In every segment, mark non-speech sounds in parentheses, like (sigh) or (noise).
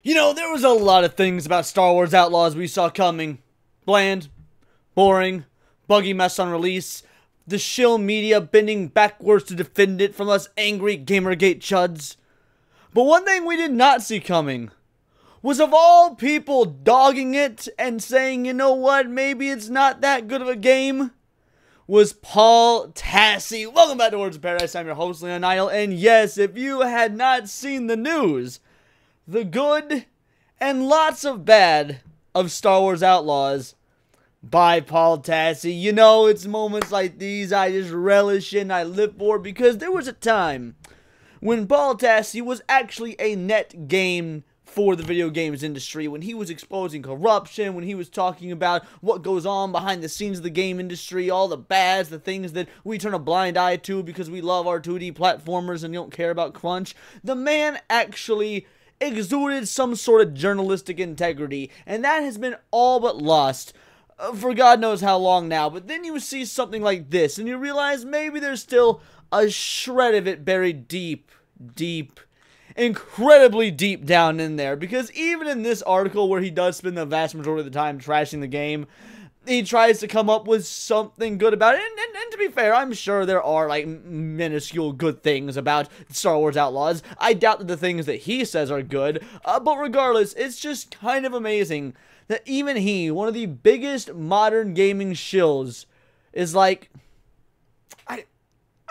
You know, there was a lot of things about Star Wars Outlaws we saw coming. Bland, boring, buggy mess on release, the shill media bending backwards to defend it from us angry Gamergate chuds. But one thing we did not see coming was of all people dogging it and saying, you know what, maybe it's not that good of a game, was Paul Tassi. Welcome back to Words of Paradise. I'm your host, Leon Nile, and yes, if you had not seen the news, the good and lots of bad of Star Wars Outlaws by Paul Tassi. You know, it's moments like these I just relish and I live for because there was a time when Paul Tassi was actually a net game for the video games industry when he was exposing corruption, when he was talking about what goes on behind the scenes of the game industry, all the bads, the things that we turn a blind eye to because we love our 2D platformers and don't care about crunch. The man actually exuded some sort of journalistic integrity, and that has been all but lost uh, for God knows how long now. But then you see something like this, and you realize maybe there's still a shred of it buried deep, deep, incredibly deep down in there. Because even in this article, where he does spend the vast majority of the time trashing the game, he tries to come up with something good about it. And, and, and, to be fair, I'm sure there are like minuscule good things about Star Wars Outlaws. I doubt that the things that he says are good. Uh, but regardless, it's just kind of amazing that even he, one of the biggest modern gaming shills, is like,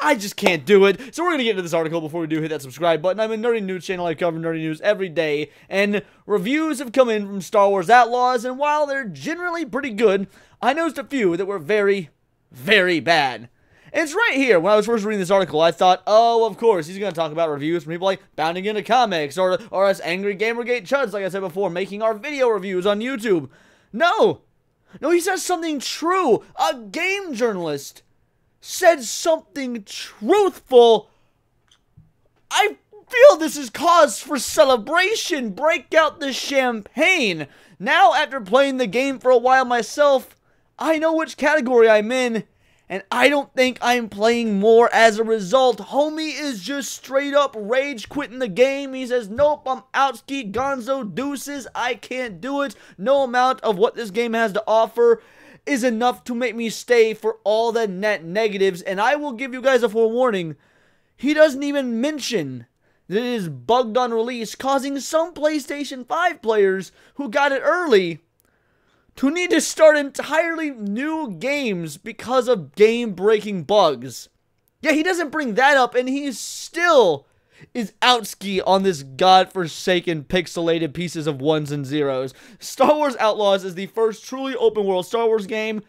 I just can't do it. So we're going to get into this article before we do hit that subscribe button. I'm a nerdy news channel. I cover nerdy news every day. And reviews have come in from Star Wars Outlaws. And while they're generally pretty good, I noticed a few that were very, very bad. And it's right here. When I was first reading this article, I thought, oh, of course, he's going to talk about reviews from people like Bounding Into Comics or, or us angry Gamergate chuds, like I said before, making our video reviews on YouTube. No. No, he says something true. A game journalist said something truthful, I feel this is cause for celebration. Break out the champagne. Now, after playing the game for a while myself, I know which category I'm in, and I don't think I'm playing more as a result. Homie is just straight up rage quitting the game. He says, Nope, I'm outski gonzo deuces. I can't do it. No amount of what this game has to offer is enough to make me stay for all the net negatives. And I will give you guys a forewarning. He doesn't even mention that it is bugged on release, causing some PlayStation 5 players who got it early to need to start entirely new games because of game breaking bugs. Yeah, he doesn't bring that up, and he's still is outski on this godforsaken pixelated pieces of ones and zeros. Star Wars Outlaws is the first truly open world Star Wars game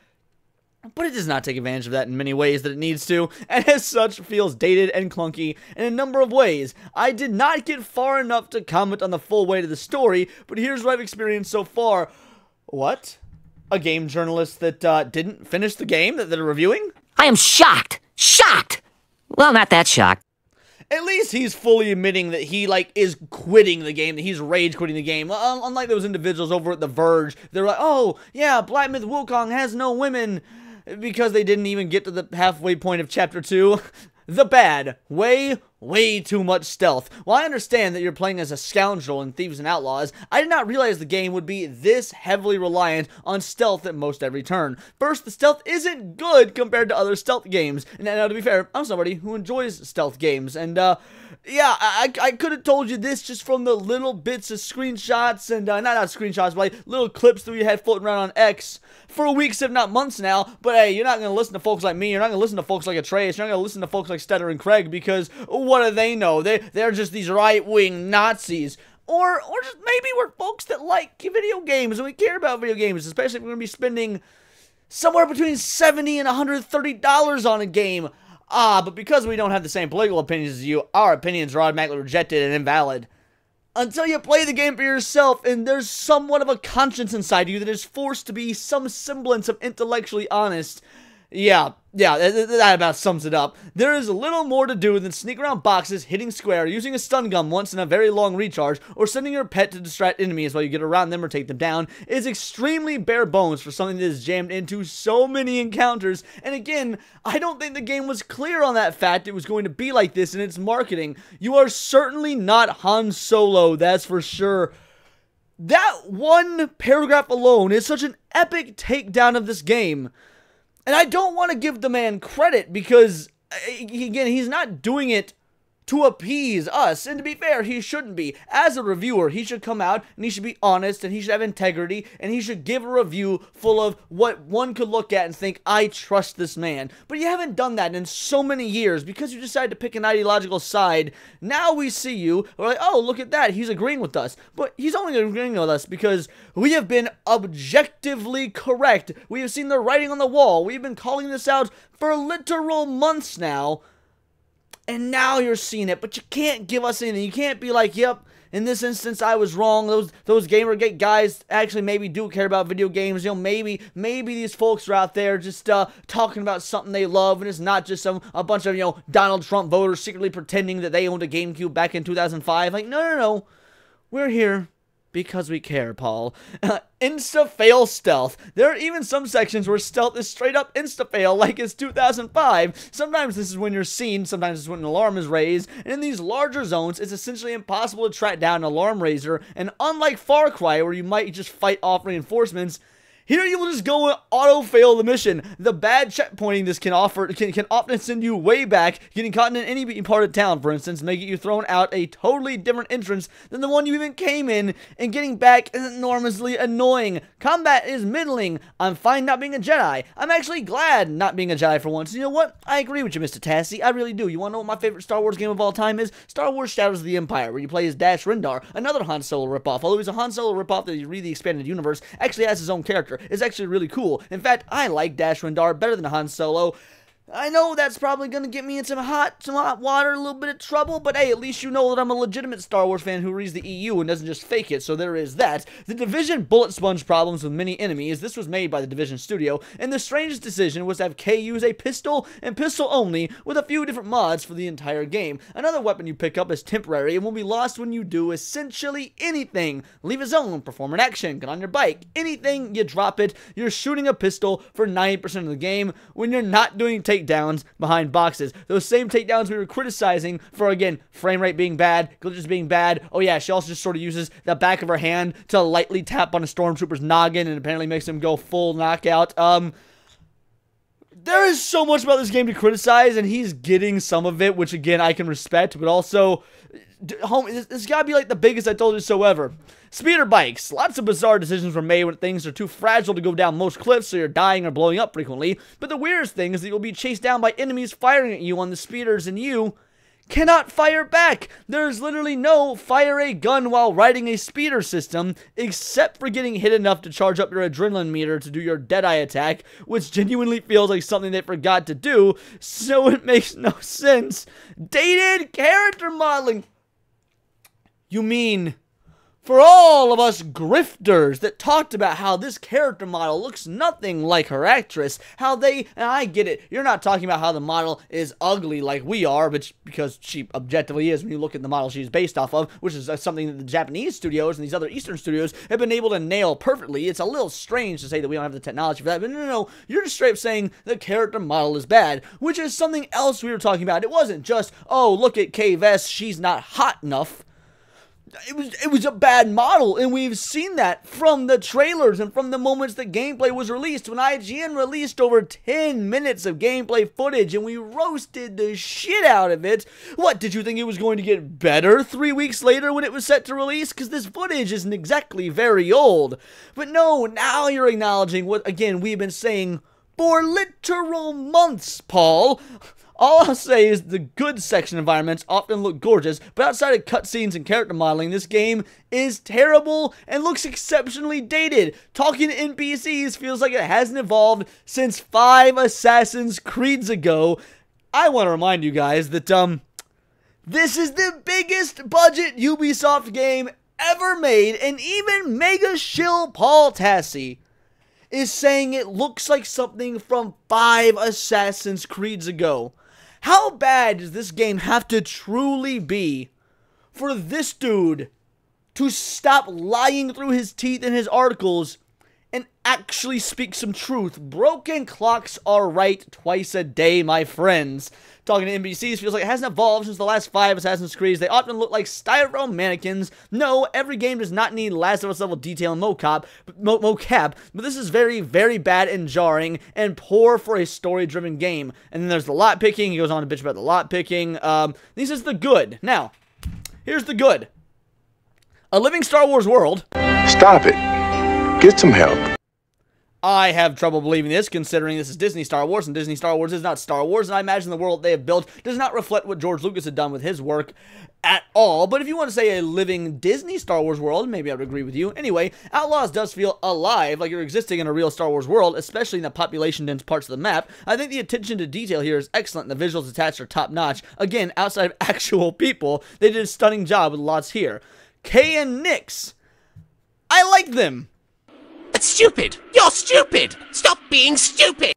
but it does not take advantage of that in many ways that it needs to, and as such feels dated and clunky in a number of ways. I did not get far enough to comment on the full weight of the story, but here's what I've experienced so far. What? A game journalist that uh, didn't finish the game that they're reviewing? I am shocked! Shocked! Well, not that shocked at least he's fully admitting that he like is quitting the game, that he's rage quitting the game. Uh, unlike those individuals over at The Verge, they're like, oh yeah, Black Myth Wukong has no women because they didn't even get to the halfway point of chapter two. (laughs) the bad, way, way too much stealth. While I understand that you're playing as a scoundrel in Thieves and Outlaws, I did not realize the game would be this heavily reliant on stealth at most every turn. First, the stealth isn't good compared to other stealth games, and now to be fair, I'm somebody who enjoys stealth games, and uh, yeah, I, I could have told you this just from the little bits of screenshots and, uh, not, not screenshots, but like little clips that we had floating around on X for weeks, if not months now. But hey, you're not going to listen to folks like me. You're not going to listen to folks like Atreus. You're not going to listen to folks like Stetter and Craig because what do they know? They, they're just these right-wing Nazis. Or, or just maybe we're folks that like video games and we care about video games, especially if we're to be spending somewhere between 70 and $130 on a game. Ah, but because we don't have the same political opinions as you, our opinions are automatically rejected and invalid. Until you play the game for yourself and there's somewhat of a conscience inside you that is forced to be some semblance of intellectually honest, yeah, yeah, that about sums it up. There is little more to do than sneak around boxes, hitting square, using a stun gun once in a very long recharge, or sending your pet to distract enemies while you get around them or take them down. It is extremely bare bones for something that is jammed into so many encounters. And again, I don't think the game was clear on that fact it was going to be like this in its marketing. You are certainly not Han Solo, that's for sure. That one paragraph alone is such an epic takedown of this game. And I don't want to give the man credit because, uh, again, he's not doing it to appease us. And to be fair, he shouldn't be. As a reviewer, he should come out and he should be honest and he should have integrity and he should give a review full of what one could look at and think, I trust this man. But you haven't done that in so many years because you decided to pick an ideological side. Now we see you, we're like, oh, look at that. He's agreeing with us. But he's only agreeing with us because we have been objectively correct. We have seen the writing on the wall. We've been calling this out for literal months now and now you're seeing it, but you can't give us anything. You can't be like, yep, in this instance I was wrong. Those those Gamergate guys actually maybe do care about video games. You know, maybe maybe these folks are out there just uh, talking about something they love, and it's not just some a bunch of you know Donald Trump voters secretly pretending that they owned a GameCube back in 2005. Like, no, no, no, we're here because we care, Paul. (laughs) Insta fail stealth. There are even some sections where stealth is straight up insta fail, like it's 2005. Sometimes this is when you're seen, sometimes it's when an alarm is raised. And in these larger zones, it's essentially impossible to track down an alarm raiser. And unlike Far Cry, where you might just fight off reinforcements, here you will just go and auto fail the mission. The bad checkpointing this can offer can, can often send you way back, getting caught in any part of town, for instance, making you thrown out a totally different entrance than the one you even came in, and getting back is enormously annoying. Combat is middling. I'm fine not being a Jedi. I'm actually glad not being a Jedi for once. You know what? I agree with you, Mr. Tassi. I really do. You want to know what my favorite Star Wars game of all time is? Star Wars Shadows of the Empire, where you play as Dash Rendar, another Han Solo ripoff. Although he's a Han Solo ripoff that you read the expanded universe, actually has his own character is actually really cool. In fact, I like Dash Rendar better than Han Solo. I know that's probably to get me in some hot, some hot water, a little bit of trouble, but hey, at least you know that I'm a legitimate Star Wars fan who reads the EU and doesn't just fake it, so there is that. The Division bullet sponge problems with many enemies, this was made by the Division studio, and the strangest decision was to have Kay use a pistol and pistol only with a few different mods for the entire game. Another weapon you pick up is temporary and will be lost when you do essentially anything. Leave a zone, perform an action, get on your bike, anything, you drop it, you're shooting a pistol for 90% of the game when you're not doing take takedowns behind boxes. Those same takedowns we were criticizing for, again, frame rate being bad, glitches being bad. Oh, yeah, she also just sort of uses the back of her hand to lightly tap on a stormtrooper's noggin and apparently makes him go full knockout. Um, there is so much about this game to criticize, and he's getting some of it, which again I can respect, but also, home, this, this gotta be like the biggest I told you so ever. Speeder bikes. Lots of bizarre decisions were made when things are too fragile to go down most cliffs, so you're dying or blowing up frequently. But the weirdest thing is that you'll be chased down by enemies firing at you on the speeders, and you cannot fire back. There's literally no fire a gun while riding a speeder system, except for getting hit enough to charge up your adrenaline meter to do your Deadeye attack, which genuinely feels like something they forgot to do, so (laughs) it makes no sense. Dated character modeling. You mean for all of us grifters that talked about how this character model looks nothing like her actress, how they, and I get it, you're not talking about how the model is ugly like we are, but because she objectively is when you look at the model she's based off of, which is uh, something that the Japanese studios and these other Eastern studios have been able to nail perfectly. It's a little strange to say that we don't have the technology for that, but no, no, no, you're just straight up saying the character model is bad, which is something else we were talking about. It wasn't just, oh, look at Kay Vess, she's not hot enough it was it was a bad model, and we've seen that from the trailers and from the moments that gameplay was released. When IGN released over 10 minutes of gameplay footage and we roasted the shit out of it, what did you think it was going to get better three weeks later when it was set to release? Because this footage isn't exactly very old. But no, now you're acknowledging what again we've been saying for literal months, Paul. All I'll say is the good section environments often look gorgeous, but outside of cutscenes and character modeling, this game is terrible and looks exceptionally dated. Talking to NPCs feels like it hasn't evolved since five Assassin's Creeds ago. I want to remind you guys that, um, this is the biggest budget Ubisoft game ever made, and even mega shill Paul Tassi is saying it looks like something from five Assassin's Creeds ago. How bad does this game have to truly be for this dude to stop lying through his teeth in his articles and actually speak some truth. Broken clocks are right twice a day, my friends. Talking to NPCs feels like it hasn't evolved since the last five Assassin's Creeds. They often look like styrofoam mannequins. No, every game does not need Last of Us level detail and mocap, mo mocap, but this is very, very bad and jarring and poor for a story-driven game. And then there's the lock picking. He goes on to bitch about the lock picking. Um, this is the good. Now, here's the good. A living Star Wars world. Stop it. Get some help. I have trouble believing this, considering this is Disney Star Wars, and Disney Star Wars is not Star Wars, and I imagine the world they have built does not reflect what George Lucas had done with his work at all. But if you want to say a living Disney Star Wars world, maybe I would agree with you. Anyway, Outlaws does feel alive, like you're existing in a real Star Wars world, especially in the population-dense parts of the map. I think the attention to detail here is excellent, and the visuals attached are top-notch. Again, outside of (laughs) actual people, they did a stunning job with lots here. Kay and Nix, I like them. Stupid! You're stupid! Stop being stupid!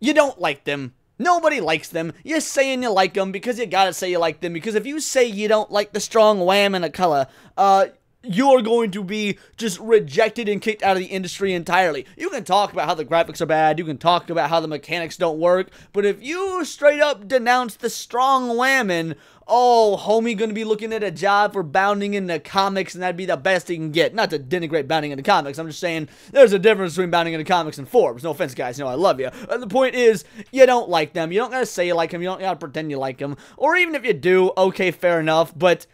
You don't like them. Nobody likes them. You're saying you like them because you gotta say you like them. Because if you say you don't like the strong wham in a color, uh, you're going to be just rejected and kicked out of the industry entirely. You can talk about how the graphics are bad, you can talk about how the mechanics don't work, but if you straight up denounce the strong whammon, oh, homie gonna be looking at a job for Bounding Into Comics and that'd be the best he can get. Not to denigrate Bounding Into Comics, I'm just saying there's a difference between Bounding Into Comics and Forbes. No offense, guys, no, I love you. But the point is, you don't like them. You don't gotta say you like them, you don't gotta pretend you like them. Or even if you do, okay, fair enough, but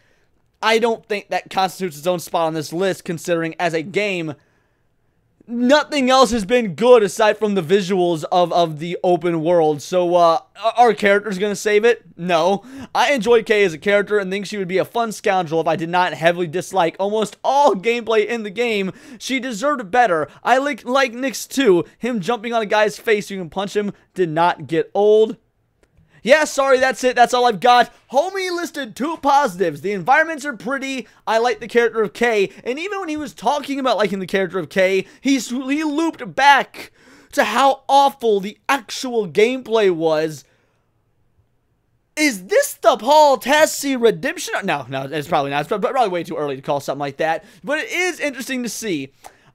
I don't think that constitutes its own spot on this list, considering as a game, nothing else has been good aside from the visuals of, of the open world. So, uh, our character's gonna save it? No. I enjoy Kay as a character and think she would be a fun scoundrel if I did not heavily dislike almost all gameplay in the game. She deserved better. I like, like Nix too. Him jumping on a guy's face so you can punch him did not get old. Yeah, sorry, that's it. That's all I've got. Homie listed two positives. The environments are pretty. I like the character of Kay. And even when he was talking about liking the character of Kay, he's, he looped back to how awful the actual gameplay was. Is this the Paul Tassi redemption? No, no, it's probably not. It's probably way too early to call something like that. But it is interesting to see.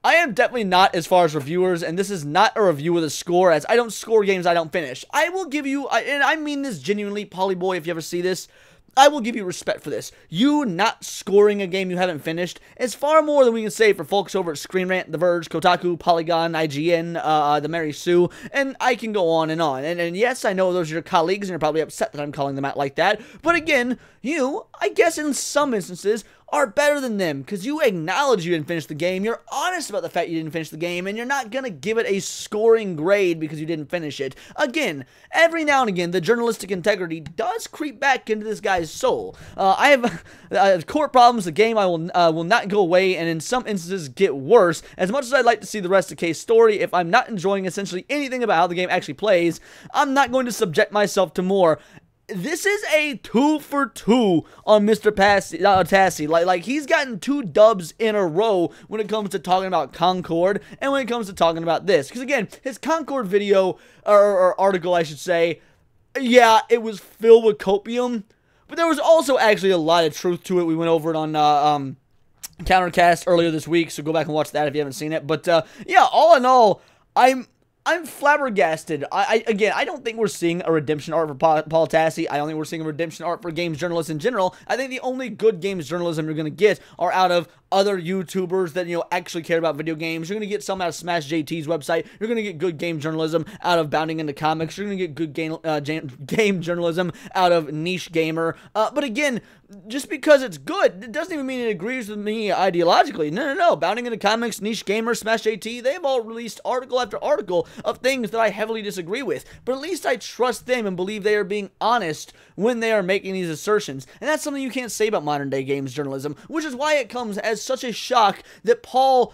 I am definitely not as far as reviewers, and this is not a review with a score, as I don't score games I don't finish. I will give you, and I mean this genuinely, Polyboy, if you ever see this, I will give you respect for this. You not scoring a game you haven't finished is far more than we can say for folks over at Screen Rant, The Verge, Kotaku, Polygon, IGN, uh, uh, The Mary Sue, and I can go on and on. And, and yes, I know those are your colleagues, and you're probably upset that I'm calling them out like that. But again, you, I guess in some instances, are better than them because you acknowledge you didn't finish the game, you're honest about the fact you didn't finish the game, and you're not going to give it a scoring grade because you didn't finish it. Again, every now and again, the journalistic integrity does creep back into this guy's soul. Uh, I have (laughs) core problems. The game I will uh, will not go away, and in some instances get worse. As much as I'd like to see the rest of Kay's story, if I'm not enjoying essentially anything about how the game actually plays, I'm not going to subject myself to more this is a two for two on Mr. Passy, uh, Tassi. Like, like he's gotten two dubs in a row when it comes to talking about Concord and when it comes to talking about this. Because again, his Concord video or, or article, I should say, yeah, it was filled with copium, but there was also actually a lot of truth to it. We went over it on uh, um, Countercast earlier this week, so go back and watch that if you haven't seen it. But uh, yeah, all in all, I'm I'm flabbergasted. I, I, again, I don't think we're seeing a redemption art for Paul, Paul Tassi. I don't think we're seeing a redemption art for games journalists in general. I think the only good games journalism you're going to get are out of other YouTubers that, you know, actually care about video games. You're going to get some out of Smash JT's website. You're going to get good game journalism out of Bounding into Comics. You're going to get good game, uh, (laughs) game journalism out of Niche Gamer. Uh, but again, just because it's good, it doesn't even mean it agrees with me ideologically. No, no, no. Bounding into Comics, Niche Gamer, Smash JT, they've all released article after article of things that I heavily disagree with. But at least I trust them and believe they are being honest when they are making these assertions. And that's something you can't say about modern day games journalism, which is why it comes as such a shock that Paul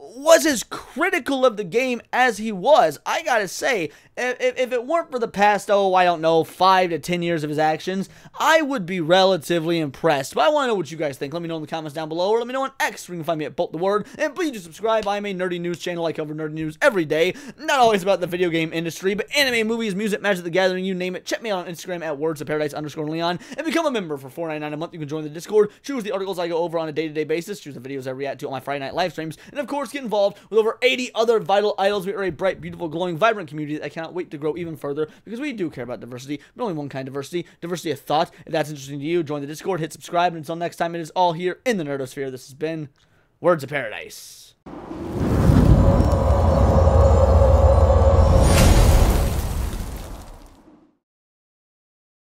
was as critical of the game as he was. I gotta say, if, if it weren't for the past, oh, I don't know, five to ten years of his actions, I would be relatively impressed. But I want to know what you guys think. Let me know in the comments down below, or let me know on X, where you can find me at Bolt the Word. And please do subscribe. I'm a nerdy news channel. I cover nerdy news every day. Not always about the video game industry, but anime, movies, music, Magic the Gathering, you name it. Check me out on Instagram at Words of Paradise underscore Leon, and become a member for $4.99 a month. You can join the Discord, choose the articles I go over on a day-to-day -day basis, choose the videos I react to on my Friday night live streams, and of course, get involved with over 80 other vital idols. We are a bright, beautiful, glowing, vibrant community that I cannot wait to grow even further because we do care about diversity, but only one kind of diversity diversity of thought. If that's interesting to you, join the Discord, hit subscribe, and until next time, it is all here in the Nerdosphere. This has been Words of Paradise.